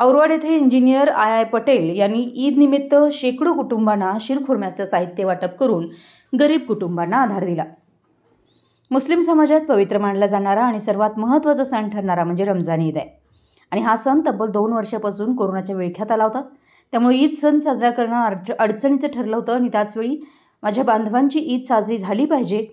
औरवाड येथे engineer I I Patel यांनी ईदनिमित्त शेकडो कुटुंबांना शिरखुर्म्याचं साहित्य वाटप करून गरीब कुटुंबांना आधार दिला. मुस्लिम समाजात पवित्र मानला जाणारा आणि सर्वात महत्त्वाचा सण ठरणारा म्हणजे रमजान ईद आहे. आणि हा सण तब्बल दोन वर्षापासून कोरोनाच्या विळख्यात आला होता. त्यामुळे ईद सण साजरा करणं अडच अडचणीचं ठरलं होतं आणि त्याचवेळी माझ्या बांधवांची ईद साजरी झाली पाहिजे.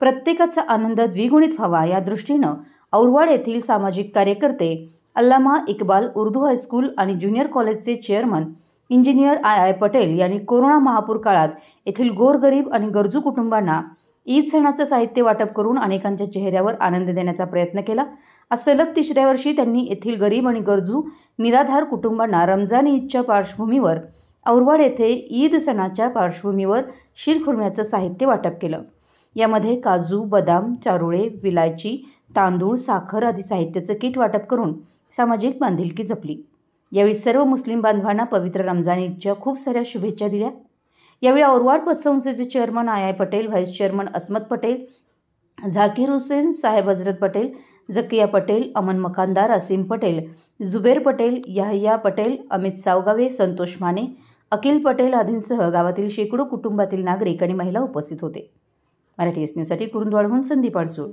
प्रत्येकाचा आनंद द्विगुणित व्हावा या दृष्टीनं औरवाड येथील सामाजिक कार्यकर्ते अल्लामा इक्बाल उर्दू हायस्कूल आणि ज्युनियर कॉलेजचे chairman engineer I I Patel यांनी कोरोना महापूर काळात येथील गोरगरीब आणि गरजू कुटुंबांना ईद सणाचं साहित्य वाटप करून अनेकांच्या चेहऱ्यावर आनंद देण्याचा प्रयत्न केला. आज सलग तिसऱ्या वर्षी त्यांनी येथील गरीब आणि गरजू निराधार कुटुंबांना रमजान ईदच्या पार्श्वभूमीवर औरवाड येथे ईद सणाच्या पार्श्वभूमीवर शिरखुर्म्याचं साहित्य वाटप केलं. यामध्ये काजू बदाम चारुळे विलायची तांदूळ साखर आदी साहित्याचं किट वाटप करून सामाजिक बांधिलकी जपली. यावेळी सर्व मुस्लिम बांधवांना पवित्र रमजान ईदच्या खूप साऱ्या शुभेच्छा दिल्या. यावेळी Aurwad पतसंस्थेचे chairman I I Patel vice chairman Asmat Patel Zakir Hussain साहेब हजरत पटेल जकिया पटेल अमन मकानदार असीम पटेल जुबेर पटेल याहया पटेल अमित सावगावे संतोष माने अखिल पटेल आदींसह गावातील शेकडो कुटुंबातील नागरिक आणि महिला उपस्थित होते. मराठी एस न्यूजसाठी कुरुंदवाडहून संदीप अडसूळ